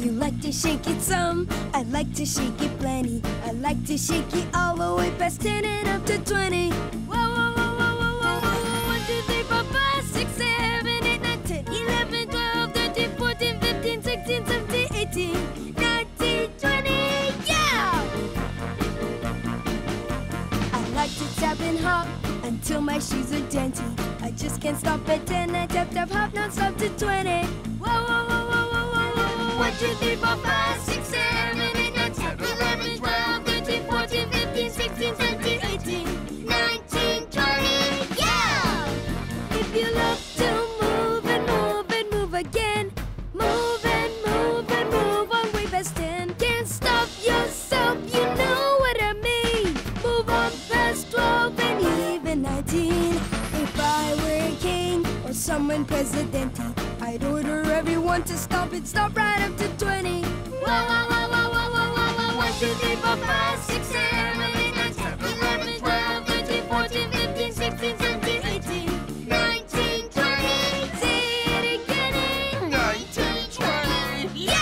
You like to shake it some, I like to shake it plenty. I like to shake it all the way past 10 and up to 20. Whoa, whoa, whoa, whoa, whoa, whoa, whoa. 1, 2, 3, 4, 5, 6, 7, 8, 9, 10, 11, 12, 13, 14, 15, 16, 17, 18, 19, 20. Yeah! I like to tap and hop until my shoes are denty. I just can't stop at 10. I tap, tap, hop, non stop to 20. 5, 6, 7, 8, 9, 10, 11, 12, 13, 14, 15, 16, 17, 18, 19, 20. Yeah! If you love to move and move and move again, move and move and move on way past 10. Can't stop yourself, you know what I mean. Move on past 12 and even 19. If I were king or someone presidente, I'd order everyone to stop it, stop right up to 20. Whoa, whoa, whoa, whoa, whoa, whoa, whoa, whoa. 1, 2, 3, 4, 5, 6, 7, 8, 9, 10, 11, 12, 13, 14, 15, 16, 17, 18, 19, 20. Say it again. 19, 20. Yeah!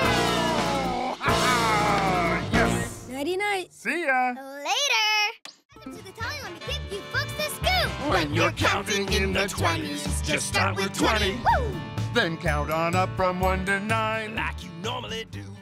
Oh, ha, ha. Yes. Nighty night. See ya. Later! Welcome To the tally, let me give you folks the scoop! When you're counting in the 20s, just start with 20. Woo! Then count on up from 1 to 9. like you normally do.